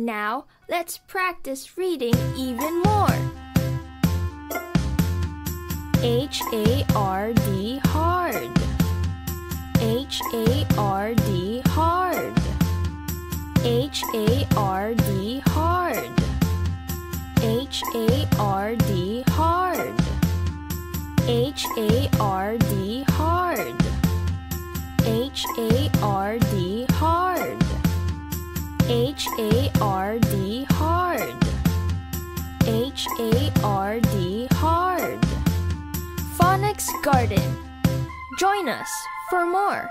Now let's practice reading even more. H A R D hard. H A R D hard. H A R D hard. H A R D hard. H A R D hard. H A R D hard. H A R D H A R D hard. Phonics Garden. Join us for more.